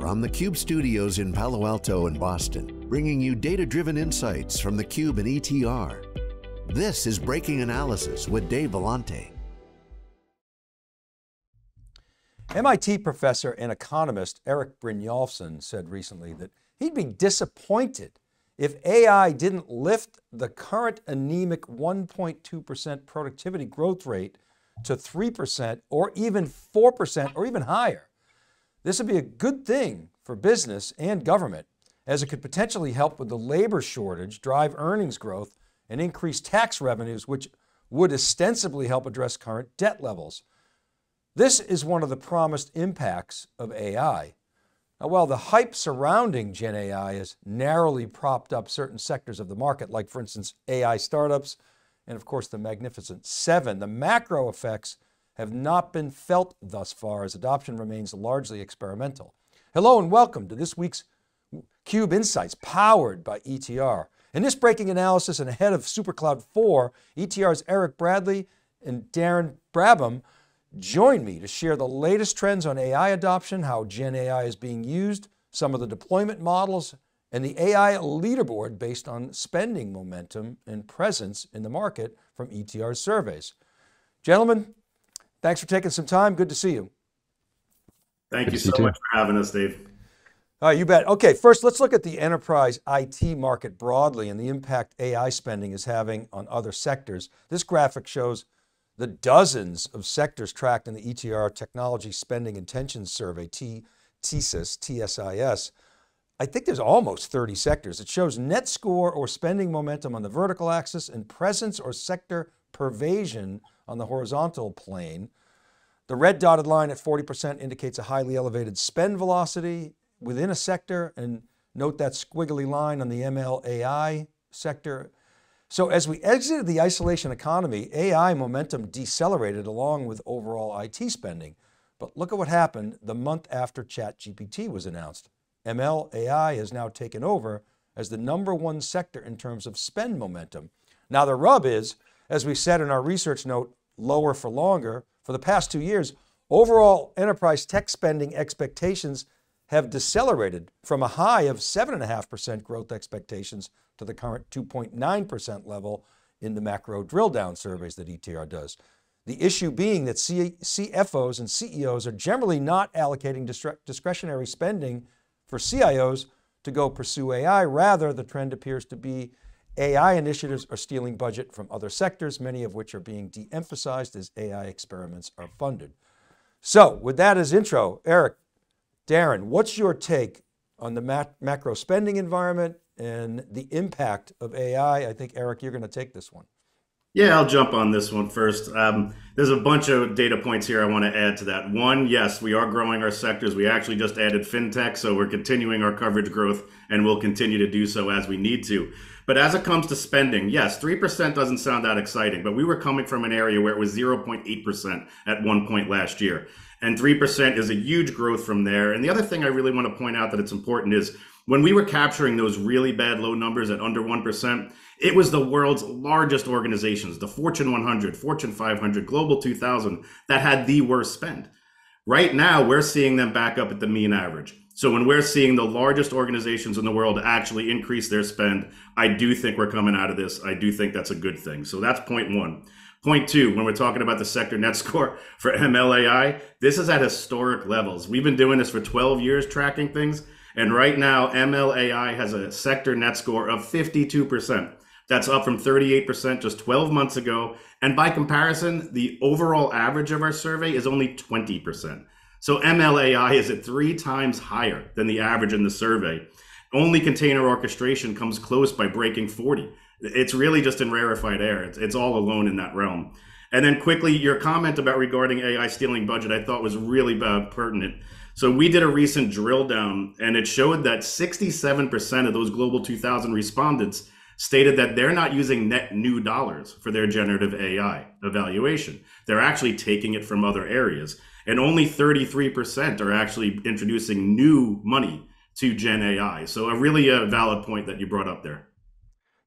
from the Cube studios in Palo Alto and Boston, bringing you data driven insights from the Cube and ETR. This is Breaking Analysis with Dave Vellante. MIT professor and economist Erik Brynjolfsson said recently that he'd be disappointed if AI didn't lift the current anemic 1.2% productivity growth rate to 3% or even 4% or even higher. This would be a good thing for business and government as it could potentially help with the labor shortage, drive earnings growth, and increase tax revenues, which would ostensibly help address current debt levels. This is one of the promised impacts of AI. Now, while the hype surrounding Gen AI has narrowly propped up certain sectors of the market, like for instance, AI startups, and of course the Magnificent Seven, the macro effects have not been felt thus far as adoption remains largely experimental. Hello and welcome to this week's Cube Insights powered by ETR. In this breaking analysis and ahead of SuperCloud 4, ETR's Erik Bradley and Daren Brabham join me to share the latest trends on AI adoption, how Gen AI is being used, some of the deployment models, and the AI leaderboard based on spending momentum and presence in the market from ETR surveys. Gentlemen, thanks for taking some time. Good to see you. Thank Good you so much for having us, Dave. All right, you bet. Okay, first let's look at the enterprise IT market broadly and the impact AI spending is having on other sectors. This graphic shows the dozens of sectors tracked in the ETR Technology Spending Intentions Survey, T TSIS, TSIS. I think there's almost 30 sectors. It shows net score or spending momentum on the vertical axis and presence or sector pervasion on the horizontal plane. The red dotted line at 40% indicates a highly elevated spend velocity within a sector and note that squiggly line on the ML AI sector. So as we exited the isolation economy, AI momentum decelerated along with overall IT spending. But look at what happened the month after ChatGPT was announced. ML AI has now taken over as the number one sector in terms of spend momentum. Now the rub is, as we said in our research note, lower for longer, for the past two years, overall enterprise tech spending expectations have decelerated from a high of 7.5% growth expectations to the current 2.9% level in the macro drill down surveys that ETR does. The issue being that CFOs and CEOs are generally not allocating discretionary spending for CIOs to go pursue AI. Rather, the trend appears to be AI initiatives are stealing budget from other sectors, many of which are being de-emphasized as AI experiments are funded. So with that as intro, Erik, Daren, what's your take on the macro spending environment and the impact of AI? I think, Erik, you're going to take this one. Yeah, I'll jump on this one first. Um, there's a bunch of data points here I want to add to that. One, yes, we are growing our sectors. We actually just added fintech, so we're continuing our coverage growth and we'll continue to do so as we need to. But as it comes to spending, yes, 3% doesn't sound that exciting, but we were coming from an area where it was 0.8% at one point last year and 3% is a huge growth from there. And the other thing I really want to point out that it's important is when we were capturing those really bad low numbers at under 1%, it was the world's largest organizations, the Fortune 100, Fortune 500, Global 2000, that had the worst spend. Right now, we're seeing them back up at the mean average. So when we're seeing the largest organizations in the world actually increase their spend, I do think we're coming out of this. I do think that's a good thing. So that's point one. Point two, when we're talking about the sector net score for MLAI, this is at historic levels. We've been doing this for 12 years, tracking things. And right now, MLAI has a sector net score of 52%. That's up from 38% just 12 months ago. And by comparison, the overall average of our survey is only 20%. So MLAI is at three times higher than the average in the survey. Only container orchestration comes close by breaking 40. It's really just in rarefied air. It's, it's all alone in that realm. And then quickly, your comment about regarding AI stealing budget, I thought was really pertinent. So we did a recent drill down, and it showed that 67% of those Global 2000 respondents stated that they're not using net new dollars for their generative AI evaluation. They're actually taking it from other areas. And only 33% are actually introducing new money to Gen AI. So a really uh, valid point that you brought up there.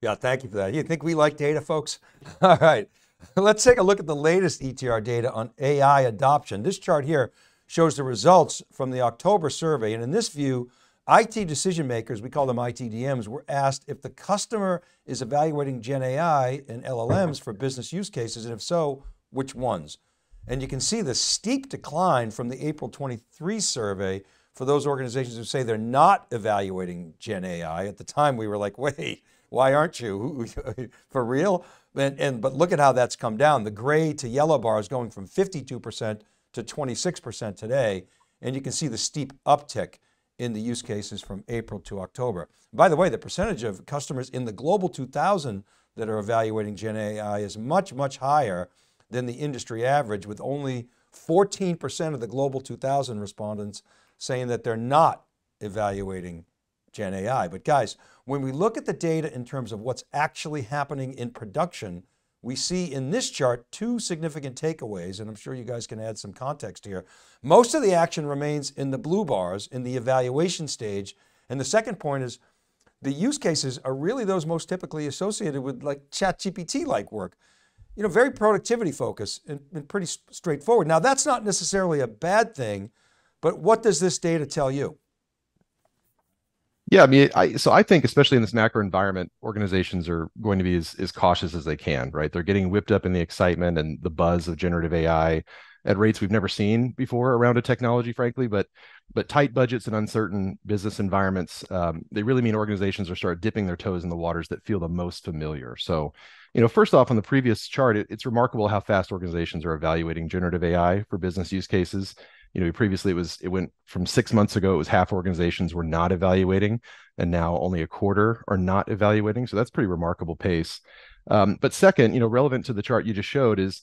Yeah, thank you for that. You think we like data, folks? All right, let's take a look at the latest ETR data on AI adoption. This chart here shows the results from the October survey. And in this view, IT decision makers, we call them ITDMs, were asked if the customer is evaluating Gen AI and LLMs for business use cases, and if so, which ones? And you can see the steep decline from the April 23 survey for those organizations who say they're not evaluating Gen AI. At the time we were like, wait, why aren't you? for real? And, and, but look at how that's come down. The gray to yellow bar is going from 52% to 26% today. And you can see the steep uptick in the use cases from April to October. By the way, the percentage of customers in the global 2000 that are evaluating Gen AI is much, much higher than the industry average with only 14% of the global 2000 respondents saying that they're not evaluating Gen AI. But guys, when we look at the data in terms of what's actually happening in production, we see in this chart two significant takeaways, and I'm sure you guys can add some context here. Most of the action remains in the blue bars in the evaluation stage. And the second point is the use cases are really those most typically associated with like ChatGPT like work. You know, very productivity focused and, and pretty straightforward. Now that's not necessarily a bad thing, but what does this data tell you? Yeah, I mean, I, so I think especially in this macro environment, organizations are going to be as, as cautious as they can, right? They're getting whipped up in the excitement and the buzz of generative AI at rates we've never seen before around a technology, frankly. But but tight budgets and uncertain business environments, um, they really mean organizations are start dipping their toes in the waters that feel the most familiar. So, you know, first off, on the previous chart, it, it's remarkable how fast organizations are evaluating generative AI for business use cases. You know previously it was it went from six months ago it was half organizations were not evaluating and now only a quarter are not evaluating. So that's pretty remarkable pace. Um, but second you know relevant to the chart you just showed is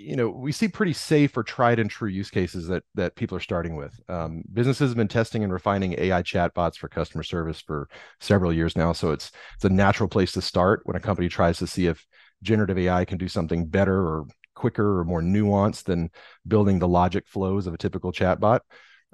you know we see pretty safe or tried and true use cases that that people are starting with um, businesses have been testing and refining ai chatbots for customer service for several years now so it's it's a natural place to start when a company tries to see if generative ai can do something better or quicker or more nuanced than building the logic flows of a typical chatbot.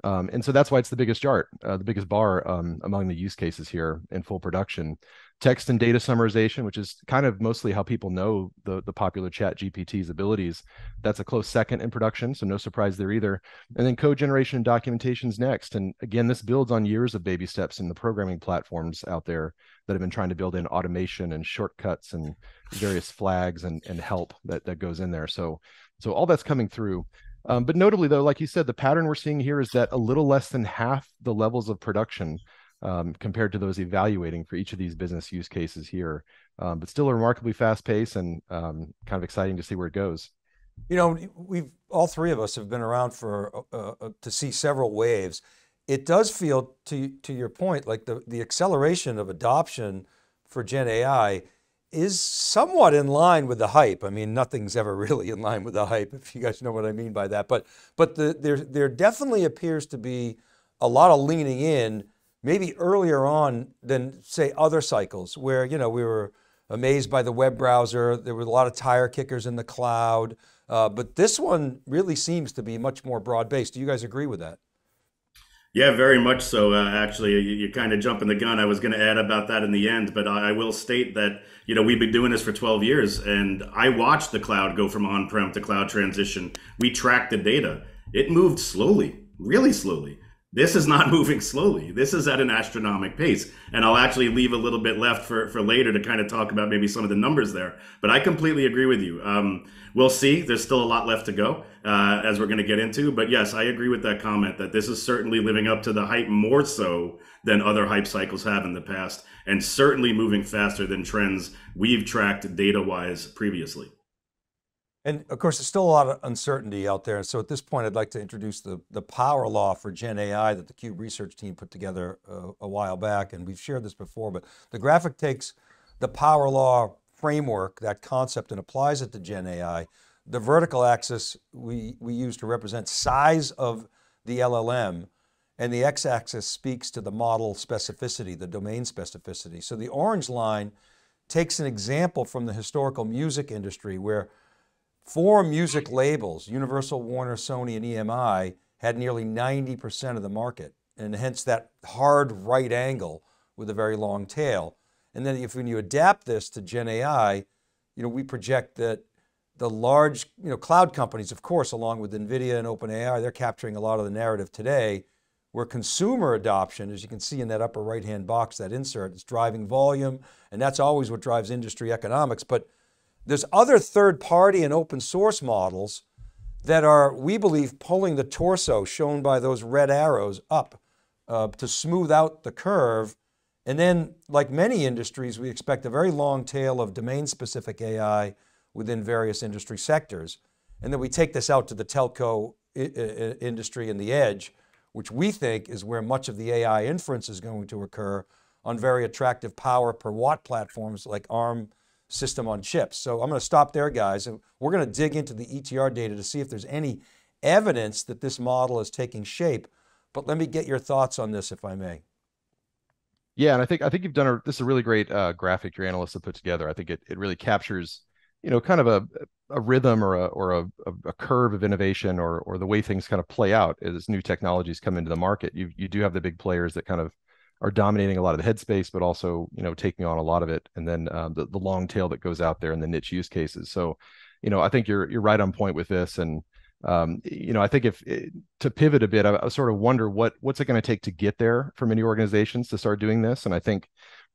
Um, and so that's why it's the biggest chart, uh, the biggest bar um, among the use cases here in full production. Text and data summarization, which is kind of mostly how people know the, the popular chat GPT's abilities. That's a close second in production, so no surprise there either. And then code generation and documentation is next. And again, this builds on years of baby steps in the programming platforms out there that have been trying to build in automation and shortcuts and various flags and, and help that, that goes in there. So, so all that's coming through. Um, but notably, though, like you said, the pattern we're seeing here is that a little less than half the levels of production um, compared to those evaluating for each of these business use cases here. Um, but still a remarkably fast pace and um, kind of exciting to see where it goes. You know, we've all three of us have been around for uh, uh, to see several waves. It does feel, to to your point, like the the acceleration of adoption for Gen AI is somewhat in line with the hype. I mean, nothing's ever really in line with the hype, if you guys know what I mean by that. But but the, there there definitely appears to be a lot of leaning in, maybe earlier on than say other cycles where you know we were amazed by the web browser. There were a lot of tire kickers in the cloud, uh, but this one really seems to be much more broad based. Do you guys agree with that? Yeah, very much so. Uh, actually, you, you kind of jumping the gun. I was going to add about that in the end, but I, I, will state that you know we've been doing this for 12 years, and I watched the cloud go from on-prem to cloud transition. We tracked the data. It moved slowly, really slowly. This is not moving slowly. This is at an astronomical pace. And I'll actually leave a little bit left for, for later to kind of talk about maybe some of the numbers there. But I completely agree with you. Um, we'll see. There's still a lot left to go, uh, as we're going to get into. But yes, I agree with that comment that this is certainly living up to the hype more so than other hype cycles have in the past, and certainly moving faster than trends we've tracked data wise previously. And of course, there's still a lot of uncertainty out there. And So at this point, I'd like to introduce the, the power law for Gen AI that the Cube research team put together uh, a while back. And we've shared this before, but the graphic takes the power law framework, that concept, and applies it to Gen AI. The vertical axis we, we use to represent size of the LLM, and the x-axis speaks to the model specificity, the domain specificity. So the orange line takes an example from the historical music industry where Four music labels, Universal, Warner, Sony, and EMI, had nearly 90% of the market, and hence that hard right angle with a very long tail. And then if when you adapt this to Gen AI, you know, we project that the large you know, cloud companies, of course, along with NVIDIA and OpenAI, they're capturing a lot of the narrative today where consumer adoption, as you can see in that upper right-hand box, that insert, is driving volume, and that's always what drives industry economics. But there's other third party and open source models that are, we believe, pulling the torso shown by those red arrows up uh, to smooth out the curve. And then, like many industries, we expect a very long tail of domain-specific AI within various industry sectors. And then we take this out to the telco industry and the edge, which we think is where much of the AI inference is going to occur on very attractive power per watt platforms like ARM system on chips. So I'm going to stop there, guys. And we're going to dig into the ETR data to see if there's any evidence that this model is taking shape. But let me get your thoughts on this, if I may. Yeah, and I think I think you've done a this is a really great uh, graphic your analysts have put together. I think it it really captures you know kind of a a rhythm or a or a, a curve of innovation or or the way things kind of play out as new technologies come into the market. You you do have the big players that kind of are dominating a lot of the headspace, but also you know taking on a lot of it, and then um, the the long tail that goes out there in the niche use cases. So, you know, I think you're you're right on point with this, and um, you know, I think if to pivot a bit, I, I sort of wonder what what's it going to take to get there for many organizations to start doing this, and I think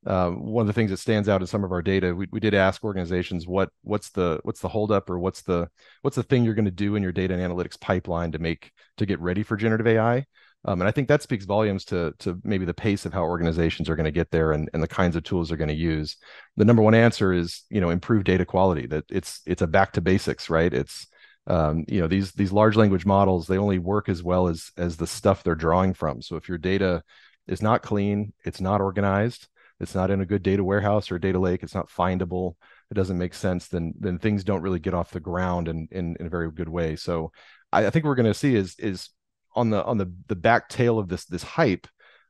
uh, one of the things that stands out in some of our data, we, we did ask organizations what what's the what's the holdup or what's the what's the thing you're going to do in your data and analytics pipeline to make to get ready for generative AI. Um, and I think that speaks volumes to to maybe the pace of how organizations are going to get there and, and the kinds of tools they're going to use. The number one answer is you know improve data quality. That it's it's a back to basics, right? It's um, you know these these large language models they only work as well as as the stuff they're drawing from. So if your data is not clean, it's not organized, it's not in a good data warehouse or data lake, it's not findable, it doesn't make sense, then then things don't really get off the ground in in, in a very good way. So I, I think we're going to see is is on the on the the back tail of this this hype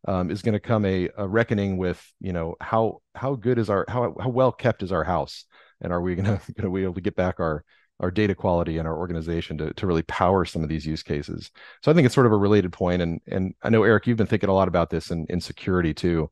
um, is going to come a, a reckoning with you know how how good is our how how well kept is our house? And are we going to going to be able to get back our our data quality and our organization to, to really power some of these use cases? So i think it's sort of a related point and and i know erik you've been thinking a lot about this in, in security too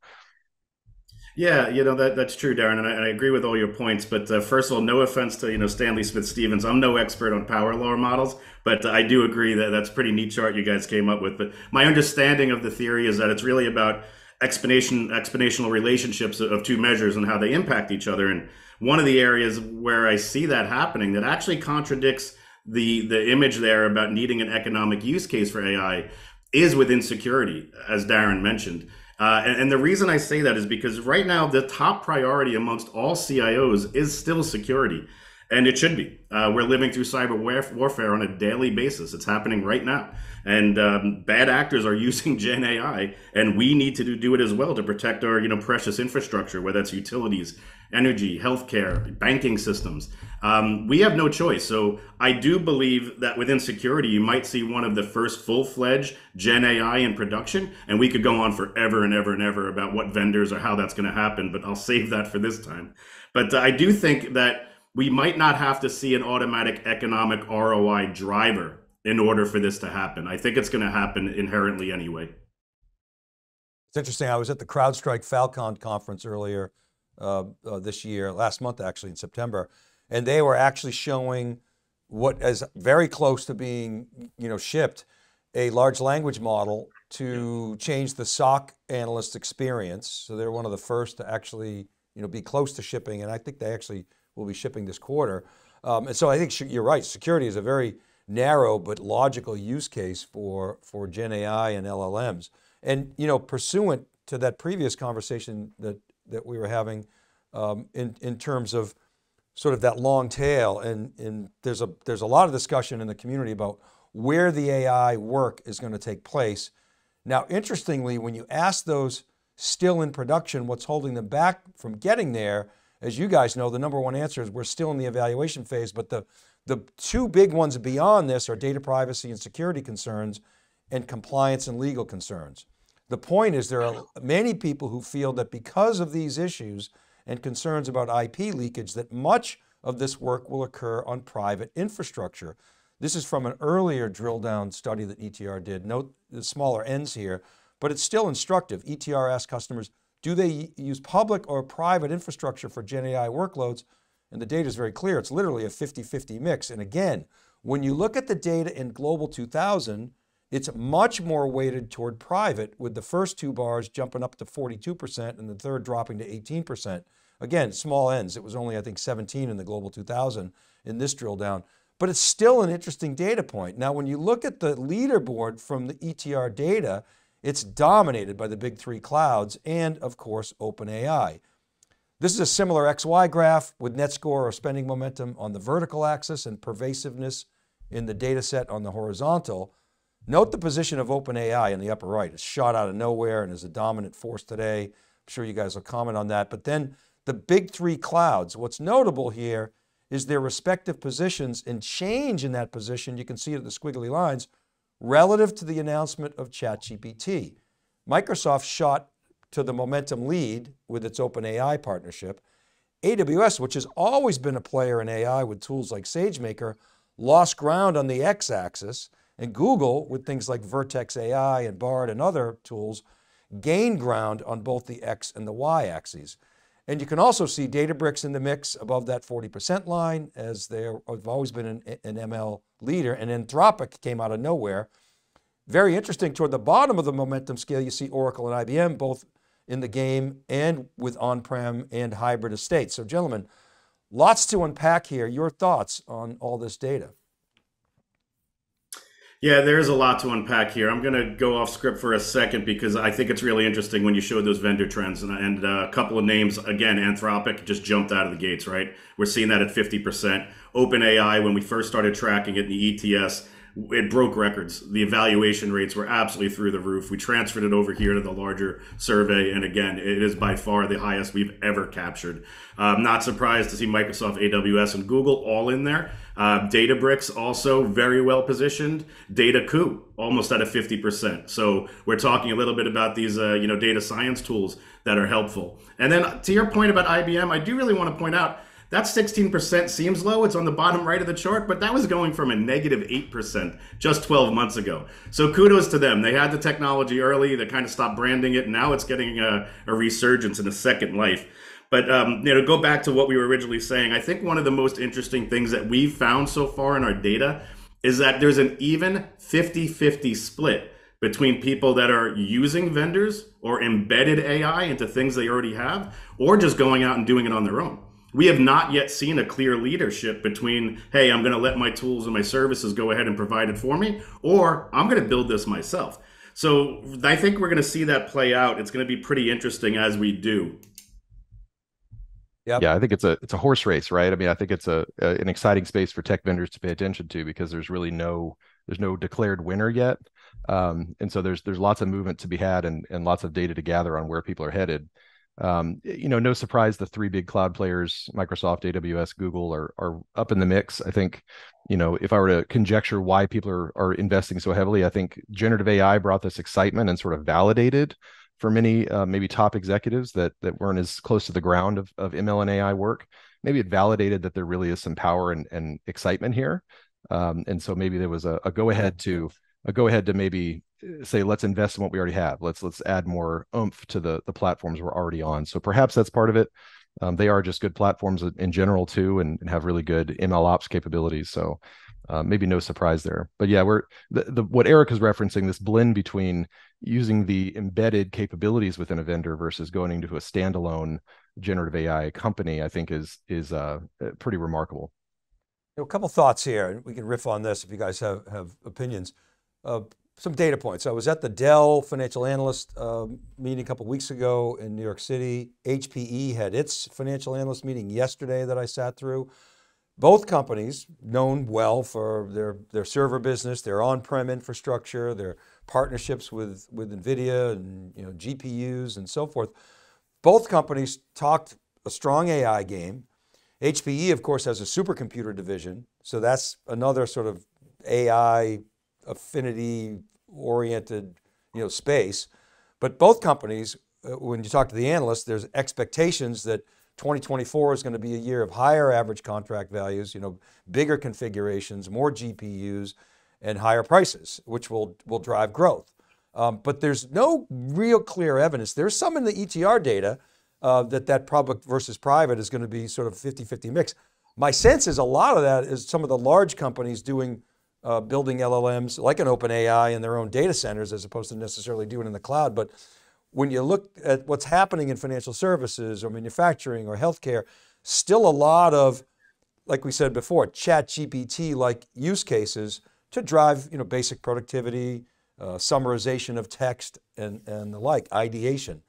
yeah, you know that that's true, Daren, and I, I agree with all your points. But uh, first of all, no offense to you know Stanley Smith Stevens, I'm no expert on power law models, but I do agree that that's a pretty neat chart you guys came up with. But my understanding of the theory is that it's really about exponential exponential relationships of two measures and how they impact each other. And one of the areas where I see that happening that actually contradicts the the image there about needing an economic use case for AI is within security, as Daren mentioned. Uh, and, and, the reason I say that is because right now the top priority amongst all CIOs is still security, and it should be. Uh, we're living through cyber warfare on a daily basis. It's happening right now, and um, bad actors are using Gen AI, and we need to do, do it as well to protect our you know precious infrastructure, whether it's utilities, energy, healthcare, banking systems. Um, we have no choice. So I do believe that within security, you might see one of the first full fledged Gen AI in production. And we could go on forever and ever and ever about what vendors or how that's going to happen, but I'll save that for this time. But uh, I do think that we might not have to see an automatic economic ROI driver in order for this to happen. I think it's going to happen inherently anyway. It's interesting. I was at the CrowdStrike Falcon conference earlier uh, uh, this year, last month actually in September, and they were actually showing what is very close to being, you know, shipped, a large language model to change the SOC analyst experience. So they're one of the first to actually, you know, be close to shipping, and I think they actually will be shipping this quarter. Um, and so I think you're right. Security is a very narrow but logical use case for for Gen AI and LLMs. And you know, pursuant to that previous conversation that that we were having um, in, in terms of sort of that long tail. And, and there's, a, there's a lot of discussion in the community about where the AI work is going to take place. Now, interestingly, when you ask those still in production, what's holding them back from getting there, as you guys know, the number one answer is we're still in the evaluation phase, but the, the two big ones beyond this are data privacy and security concerns and compliance and legal concerns. The point is there are many people who feel that because of these issues and concerns about IP leakage, that much of this work will occur on private infrastructure. This is from an earlier drill down study that ETR did. Note the smaller ends here, but it's still instructive. ETR asked customers, do they use public or private infrastructure for Gen AI workloads? And the data is very clear. It's literally a 50 50 mix. And again, when you look at the data in Global 2000, it's much more weighted toward private, with the first two bars jumping up to 42% and the third dropping to 18%. Again, small ends. It was only, I think, 17 in the Global 2000 in this drill down, but it's still an interesting data point. Now, when you look at the leaderboard from the ETR data, it's dominated by the big three clouds and, of course, OpenAI. This is a similar XY graph with net score or spending momentum on the vertical axis and pervasiveness in the data set on the horizontal. Note the position of OpenAI in the upper right. It's shot out of nowhere and is a dominant force today. I'm sure you guys will comment on that. But then the big three clouds, what's notable here is their respective positions and change in that position. You can see it at the squiggly lines relative to the announcement of ChatGPT. Microsoft shot to the momentum lead with its OpenAI partnership. AWS, which has always been a player in AI with tools like SageMaker, lost ground on the X axis, and Google, with things like Vertex AI and Bard and other tools, gained ground on both the X and the Y axes. And you can also see Databricks in the mix above that 40% line as they've always been an, an ML leader. And Anthropic came out of nowhere. Very interesting toward the bottom of the momentum scale, you see Oracle and IBM both in the game and with on-prem and hybrid estates. So gentlemen, lots to unpack here. Your thoughts on all this data? Yeah, there's a lot to unpack here. I'm going to go off script for a second because I think it's really interesting when you showed those vendor trends. And, and uh, a couple of names, again, Anthropic just jumped out of the gates, right? We're seeing that at 50%. OpenAI, when we first started tracking it in the ETS, it broke records. The evaluation rates were absolutely through the roof. We transferred it over here to the larger survey, and again, it is by far the highest we've ever captured. I'm um, not surprised to see Microsoft, AWS, and Google all in there. Uh, Databricks also very well positioned. Dataiku almost at a 50%. So we're talking a little bit about these, uh, you know, data science tools that are helpful. And then to your point about IBM, I do really want to point out that 16% seems low. It's on the bottom right of the chart, but that was going from a negative 8% just 12 months ago. So kudos to them. They had the technology early. They kind of stopped branding it. Now it's getting a, a resurgence in a second life. But um, you know, go back to what we were originally saying. I think one of the most interesting things that we've found so far in our data is that there's an even 50-50 split between people that are using vendors or embedded AI into things they already have, or just going out and doing it on their own we have not yet seen a clear leadership between, hey, I'm going to let my tools and my services go ahead and provide it for me, or I'm going to build this myself. So I think we're going to see that play out. It's going to be pretty interesting as we do. Yep. Yeah, I think it's a it's a horse race, right? I mean, I think it's a, a, an exciting space for tech vendors to pay attention to because there's really no there's no declared winner yet, um, and so there's there's lots of movement to be had and and lots of data to gather on where people are headed um, you know, no surprise the three big cloud players, Microsoft, AWS, Google, are are up in the mix. I think, you know, if I were to conjecture why people are are investing so heavily, I think generative AI brought this excitement and sort of validated for many uh, maybe top executives that that weren't as close to the ground of, of ML and AI work. Maybe it validated that there really is some power and, and excitement here. Um, and so maybe there was a, a go ahead to a go ahead to maybe say let's invest in what we already have. Let's let's add more oomph to the the platforms we're already on. So perhaps that's part of it. Um, they are just good platforms in general too and, and have really good ml ops capabilities. So uh, maybe no surprise there. But yeah we're the, the what erik is referencing this blend between using the embedded capabilities within a vendor versus going into a standalone generative ai company i think is is uh, pretty remarkable. A couple thoughts here and we can riff on this if you guys have have opinions. Uh, some data points. I was at the Dell financial analyst uh, meeting a couple weeks ago in New York City. HPE had its financial analyst meeting yesterday that I sat through. Both companies known well for their, their server business, their on-prem infrastructure, their partnerships with, with NVIDIA and you know, GPUs and so forth. Both companies talked a strong AI game. HPE, of course, has a supercomputer division. So that's another sort of AI affinity oriented you know, space. But both companies, uh, when you talk to the analysts, there's expectations that 2024 is going to be a year of higher average contract values, you know, bigger configurations, more GPUs, and higher prices, which will, will drive growth. Um, but there's no real clear evidence. There's some in the ETR data, uh, that that public versus private is going to be sort of 50-50 mix. My sense is a lot of that is some of the large companies doing uh, building LLMs like an OpenAI in their own data centers as opposed to necessarily doing it in the cloud. But when you look at what's happening in financial services or manufacturing or healthcare, still a lot of, like we said before, chat GPT like use cases to drive you know, basic productivity, uh, summarization of text and, and the like, ideation.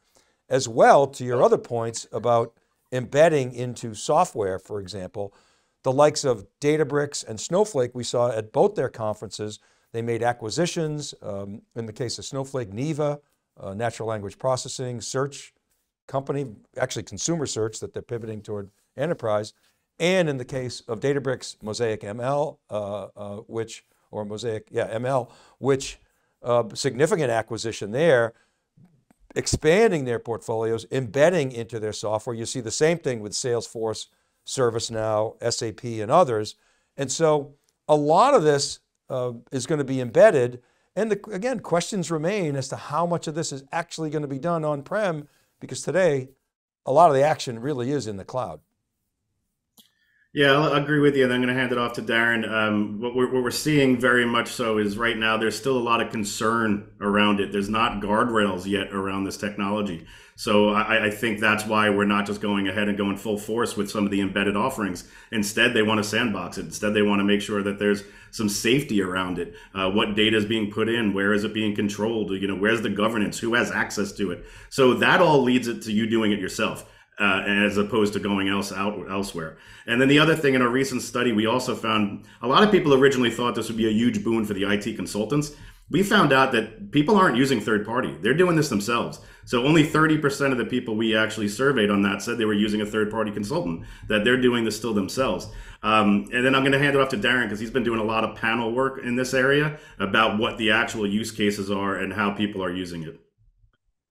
As well to your other points about embedding into software, for example, the likes of Databricks and Snowflake we saw at both their conferences. They made acquisitions, um, in the case of Snowflake, Neeva, uh, natural language processing, search company, actually consumer search that they're pivoting toward enterprise. And in the case of Databricks, Mosaic ML, uh, uh, which, or Mosaic, yeah, ML, which uh, significant acquisition there, expanding their portfolios, embedding into their software. You see the same thing with Salesforce, ServiceNow, SAP, and others. And so a lot of this uh, is going to be embedded and the, again, questions remain as to how much of this is actually going to be done on-prem, because today, a lot of the action really is in the cloud. Yeah, I agree with you. And I'm going to hand it off to Daren. Um, what, we're, what, we're, seeing very much so is right now there's still a lot of concern around it. There's not guardrails yet around this technology. So I, I, think that's why we're not just going ahead and going full force with some of the embedded offerings. Instead, they want to sandbox it. Instead, they want to make sure that there's some safety around it. Uh, what data is being put in? Where is it being controlled? You know, where's the governance? Who has access to it? So that all leads it to you doing it yourself uh, as opposed to going else out elsewhere. And then the other thing in a recent study, we also found a lot of people originally thought this would be a huge boon for the IT consultants. We found out that people aren't using third party; they're doing this themselves. So only 30% of the people we actually surveyed on that said they were using a third party consultant. That they're doing this still themselves. Um, and then I'm going to hand it off to Daren because he's been doing a lot of panel work in this area about what the actual use cases are and how people are using it.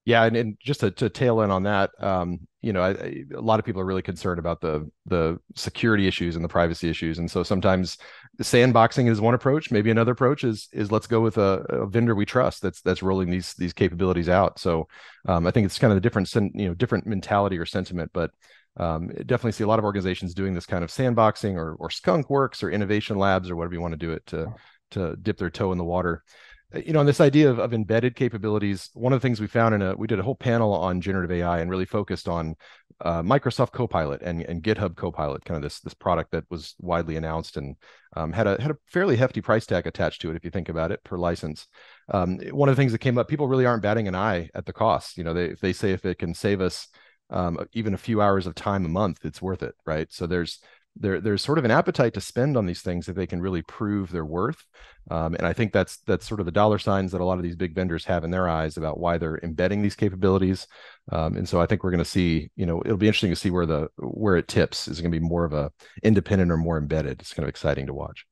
Yeah, and, and just to, to tail in on that, um, you know, I, I, a lot of people are really concerned about the the security issues and the privacy issues, and so sometimes sandboxing is one approach. Maybe another approach is is let's go with a, a vendor we trust that's that's rolling these these capabilities out. So um, I think it's kind of a different you know different mentality or sentiment, but um, definitely see a lot of organizations doing this kind of sandboxing or or skunk works or innovation labs or whatever you want to do it to to dip their toe in the water you know, on this idea of, of embedded capabilities, one of the things we found in a, we did a whole panel on generative AI and really focused on uh, Microsoft Copilot and, and GitHub Copilot, kind of this this product that was widely announced and um, had a had a fairly hefty price tag attached to it if you think about it per license. Um, one of the things that came up, people really aren't batting an eye at the cost. You know, they they say if it can save us um, even a few hours of time a month, it's worth it, right? So there's there, there's sort of an appetite to spend on these things if they can really prove their worth. Um, and I think that's that's sort of the dollar signs that a lot of these big vendors have in their eyes about why they're embedding these capabilities. Um, and so I think we're going to see, you know, it'll be interesting to see where the where it tips. Is it going to be more of a independent or more embedded? It's kind of exciting to watch.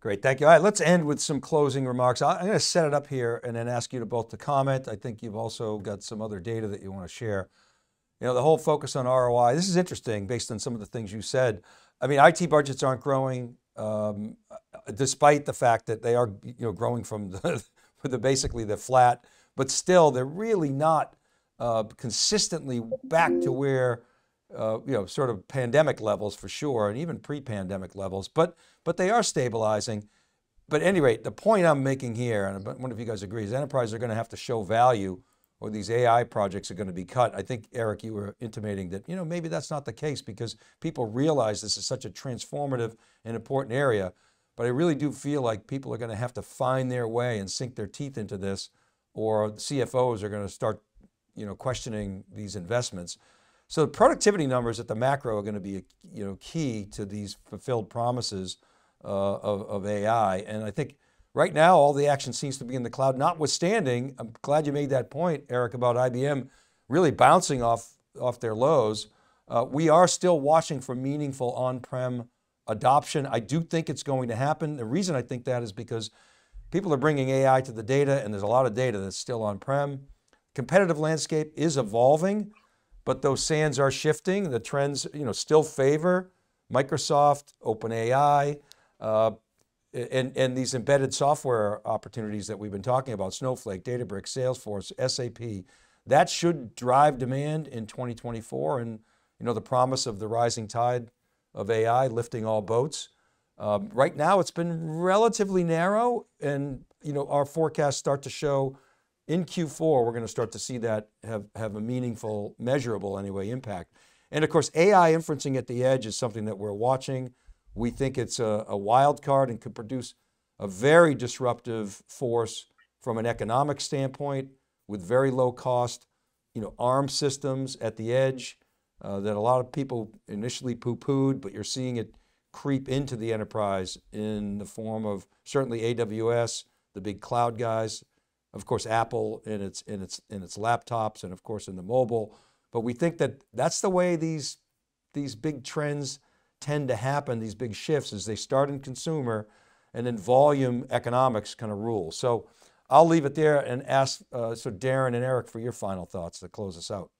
Great, thank you. All right, let's end with some closing remarks. I'm going to set it up here and then ask you to both to comment. I think you've also got some other data that you want to share. You know, the whole focus on ROI, this is interesting based on some of the things you said. I mean, IT budgets aren't growing um, despite the fact that they are, you know, growing from the, the basically the flat, but still they're really not uh, consistently back to where, uh, you know, sort of pandemic levels for sure, and even pre-pandemic levels, but, but they are stabilizing. But at any rate, the point I'm making here, and I wonder if you guys agree, is enterprises are going to have to show value or these AI projects are going to be cut. I think, Erik, you were intimating that, you know, maybe that's not the case because people realize this is such a transformative and important area. But I really do feel like people are going to have to find their way and sink their teeth into this, or CFOs are going to start, you know, questioning these investments. So the productivity numbers at the macro are going to be, you know, key to these fulfilled promises uh, of, of AI. And I think Right now, all the action seems to be in the cloud, notwithstanding, I'm glad you made that point, Erik, about IBM really bouncing off, off their lows. Uh, we are still watching for meaningful on-prem adoption. I do think it's going to happen. The reason I think that is because people are bringing AI to the data and there's a lot of data that's still on-prem. Competitive landscape is evolving, but those sands are shifting. The trends you know, still favor Microsoft, OpenAI, uh, and, and these embedded software opportunities that we've been talking about, Snowflake, Databricks, Salesforce, SAP, that should drive demand in 2024. And you know, the promise of the rising tide of AI lifting all boats. Um, right now, it's been relatively narrow, and you know, our forecasts start to show in Q4, we're going to start to see that have, have a meaningful, measurable anyway, impact. And of course, AI inferencing at the edge is something that we're watching. We think it's a, a wild card and could produce a very disruptive force from an economic standpoint with very low cost, you know, ARM systems at the edge uh, that a lot of people initially poo-pooed, but you're seeing it creep into the enterprise in the form of certainly AWS, the big cloud guys, of course Apple in its in its in its laptops, and of course in the mobile. But we think that that's the way these these big trends tend to happen. These big shifts as they start in consumer, and then volume economics kind of rule. So I'll leave it there and ask uh, so Daren and Erik for your final thoughts to close us out.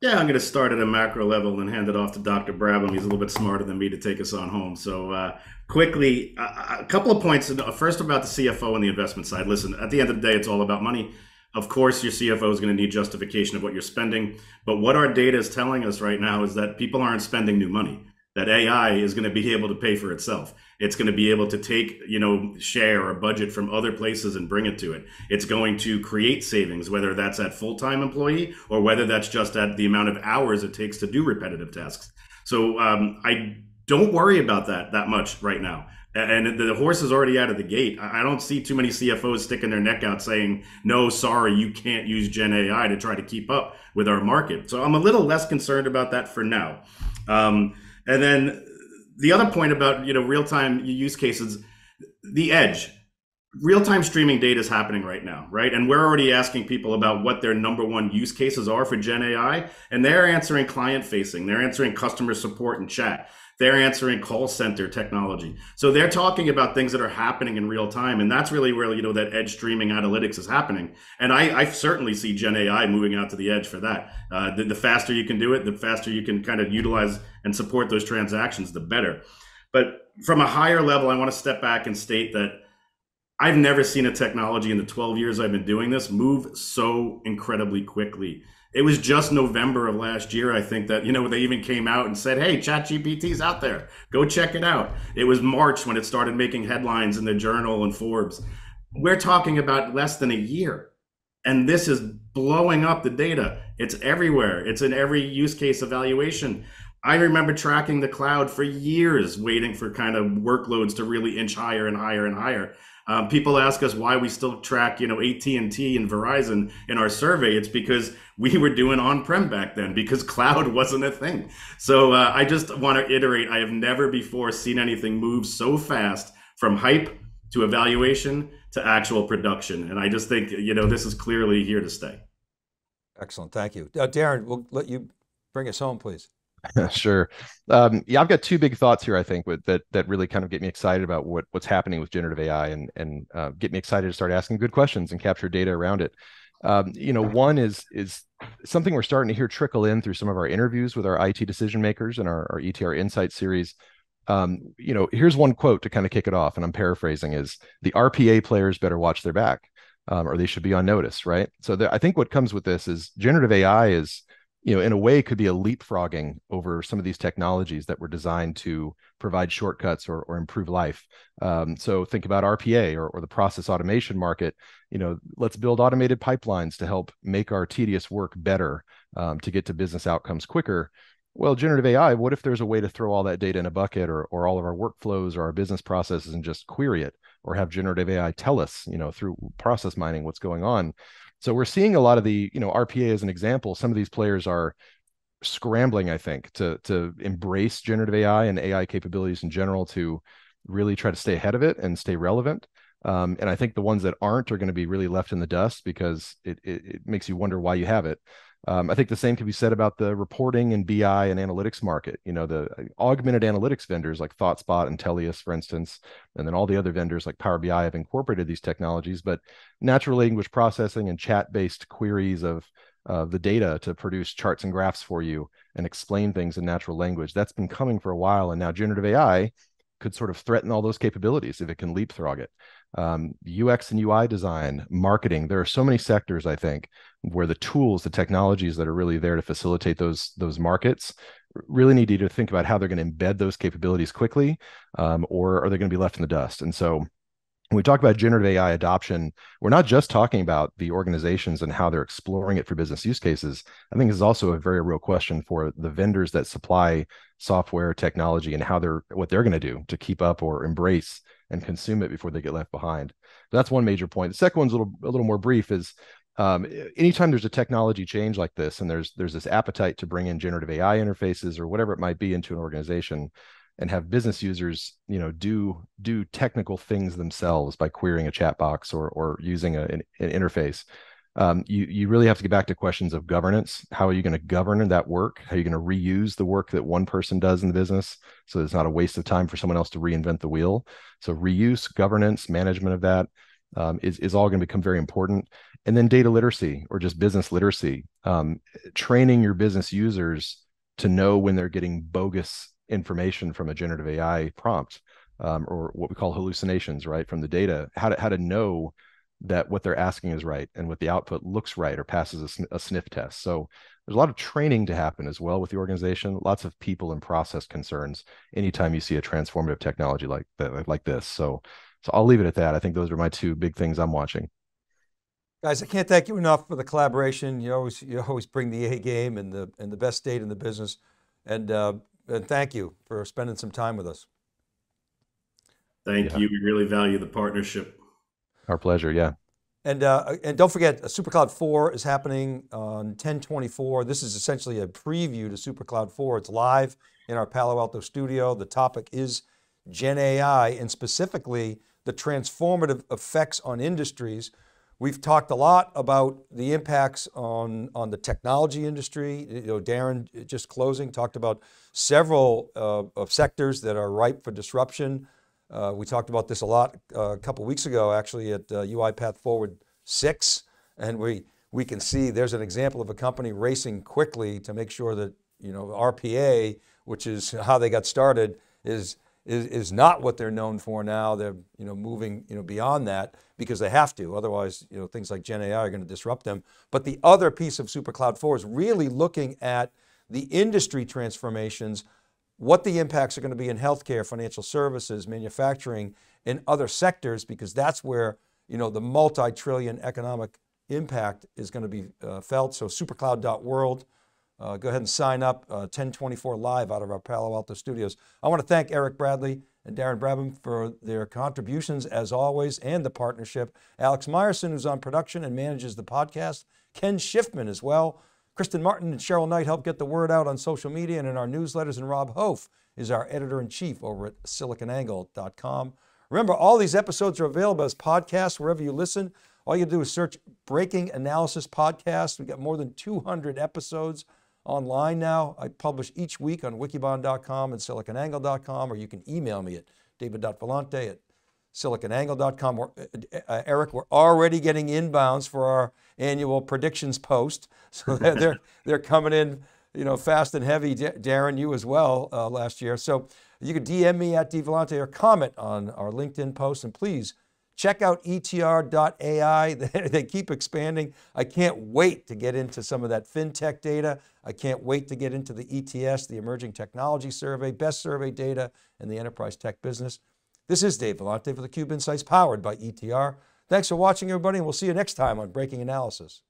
Yeah, I'm going to start at a macro level and hand it off to Dr. Brabham. He's a little bit smarter than me to take us on home. So, uh, quickly, uh, a couple of points. First, about the CFO and the investment side. Listen, at the end of the day, it's all about money. Of course, your CFO is going to need justification of what you're spending. But what our data is telling us right now is that people aren't spending new money that AI is going to be able to pay for itself. It's going to be able to take, you know, share or budget from other places and bring it to it. It's going to create savings, whether that's at full-time employee or whether that's just at the amount of hours it takes to do repetitive tasks. So um, I don't worry about that that much right now. And the horse is already out of the gate. I don't see too many CFOs sticking their neck out saying, no, sorry, you can't use Gen AI to try to keep up with our market. So I'm a little less concerned about that for now. Um, and then the other point about you know real time use cases, the edge, real time streaming data is happening right now, right? And we're already asking people about what their number one use cases are for Gen AI, and they're answering client facing, they're answering customer support and chat. They're answering call center technology. So they're talking about things that are happening in real time. And that's really where, you know, that edge streaming analytics is happening. And I, I certainly see Gen AI moving out to the edge for that. Uh, the, the faster you can do it, the faster you can kind of utilize and support those transactions, the better. But from a higher level, I want to step back and state that I've never seen a technology in the 12 years I've been doing this move so incredibly quickly it was just November of last year, I think that, you know, they even came out and said, hey, ChatGPT's out there. Go check it out. It was March when it started making headlines in the journal and Forbes. We're talking about less than a year. And this is blowing up the data. It's everywhere, it's in every use case evaluation. I remember tracking the cloud for years, waiting for kind of workloads to really inch higher and higher and higher. Um, people ask us why we still track, you know, AT and T and Verizon in our survey. It's because we were doing on-prem back then because cloud wasn't a thing. So uh, I just want to iterate: I have never before seen anything move so fast from hype to evaluation to actual production, and I just think you know this is clearly here to stay. Excellent, thank you, uh, Daren. We'll let you bring us home, please. sure. Um, yeah, I've got two big thoughts here. I think with, that that really kind of get me excited about what what's happening with generative AI and and uh, get me excited to start asking good questions and capture data around it. Um, you know, one is is something we're starting to hear trickle in through some of our interviews with our IT decision makers and our, our ETR Insight series. Um, you know, here's one quote to kind of kick it off, and I'm paraphrasing: "Is the RPA players better watch their back, um, or they should be on notice?" Right. So the, I think what comes with this is generative AI is you know, in a way, could be a leapfrogging over some of these technologies that were designed to provide shortcuts or, or improve life. Um, so think about RPA or, or the process automation market. You know, let's build automated pipelines to help make our tedious work better um, to get to business outcomes quicker. Well, generative AI, what if there's a way to throw all that data in a bucket or, or all of our workflows or our business processes and just query it or have generative AI tell us, you know, through process mining what's going on? So we're seeing a lot of the, you know, RPA as an example. Some of these players are scrambling, I think, to to embrace generative AI and AI capabilities in general to really try to stay ahead of it and stay relevant. Um, and I think the ones that aren't are going to be really left in the dust because it, it, it makes you wonder why you have it. Um, I think the same can be said about the reporting and BI and analytics market. You know, the uh, augmented analytics vendors like ThoughtSpot and Tellius, for instance, and then all the other vendors like Power BI have incorporated these technologies. But natural language processing and chat-based queries of uh, the data to produce charts and graphs for you and explain things in natural language that's been coming for a while, and now generative AI could sort of threaten all those capabilities if it can leapfrog it. Um, UX and UI design, marketing. There are so many sectors, I think, where the tools, the technologies that are really there to facilitate those those markets really need you to think about how they're going to embed those capabilities quickly, um, or are they going to be left in the dust? And so when we talk about generative AI adoption, we're not just talking about the organizations and how they're exploring it for business use cases. I think is also a very real question for the vendors that supply software technology and how they're what they're going to do to keep up or embrace and consume it before they get left behind. that's one major point. The second one's a little a little more brief is um, anytime there's a technology change like this and there's there's this appetite to bring in generative AI interfaces or whatever it might be into an organization and have business users you know do do technical things themselves by querying a chat box or or using a, an, an interface um, you you really have to get back to questions of governance. How are you going to govern that work? How are you going to reuse the work that one person does in the business so it's not a waste of time for someone else to reinvent the wheel? So reuse, governance, management of that um, is is all going to become very important. And then data literacy or just business literacy, um, training your business users to know when they're getting bogus information from a generative AI prompt um, or what we call hallucinations, right, from the data. How to how to know that what they're asking is right and what the output looks right or passes a, a, sniff test. So there's a lot of training to happen as well with the organization. Lots of people and process concerns anytime you see a transformative technology like that, like this. So, so I'll leave it at that. I think those are my two big things I'm watching. Guys, I can't thank you enough for the collaboration. You always you always bring the A game and the and the best state in the business, and uh, and thank you for spending some time with us. Thank yeah. you. We really value the partnership. Our pleasure. Yeah. And, uh, and don't forget, SuperCloud 4 is happening on 1024. This is essentially a preview to SuperCloud 4. It's live in our Palo Alto studio. The topic is Gen AI and specifically the transformative effects on industries. We've talked a lot about the impacts on, on the technology industry. You know, Daren, just closing, talked about several uh, of sectors that are ripe for disruption. Uh, we talked about this a lot uh, a couple weeks ago, actually, at uh, UiPath Forward 6, and we, we can see there's an example of a company racing quickly to make sure that you know RPA, which is how they got started, is, is, is not what they're known for now. They're you know, moving you know, beyond that because they have to. Otherwise, you know, things like Gen AI are going to disrupt them. But the other piece of SuperCloud 4 is really looking at the industry transformations what the impacts are going to be in healthcare, financial services, manufacturing, and other sectors, because that's where you know the multi-trillion economic impact is going to be uh, felt. So supercloud.world, uh, go ahead and sign up, uh, 1024 live out of our Palo Alto studios. I want to thank Erik Bradley and Daren Brabham for their contributions as always and the partnership. Alex Myerson, who's on production and manages the podcast. Ken Schiffman as well. Kristen Martin and Cheryl Knight help get the word out on social media and in our newsletters, and Rob Hof is our editor in chief over at siliconangle.com. Remember, all these episodes are available as podcasts wherever you listen. All you do is search Breaking Analysis Podcast. We've got more than 200 episodes online now. I publish each week on wikibon.com and siliconangle.com, or you can email me at david.vellante at siliconangle.com. Uh, uh, Erik, we're already getting inbounds for our annual predictions post. So they're, they're, they're, coming in, you know, fast and heavy. Daren, you as well uh, last year. So you can DM me at dvellante or comment on our LinkedIn post. And please check out etr.ai. they keep expanding. I can't wait to get into some of that fintech data. I can't wait to get into the ETS, the Emerging Technology Survey, best survey data in the enterprise tech business. This is Dave Vellante for the Cube Insights powered by ETR. Thanks for watching, everybody, and we'll see you next time on Breaking Analysis.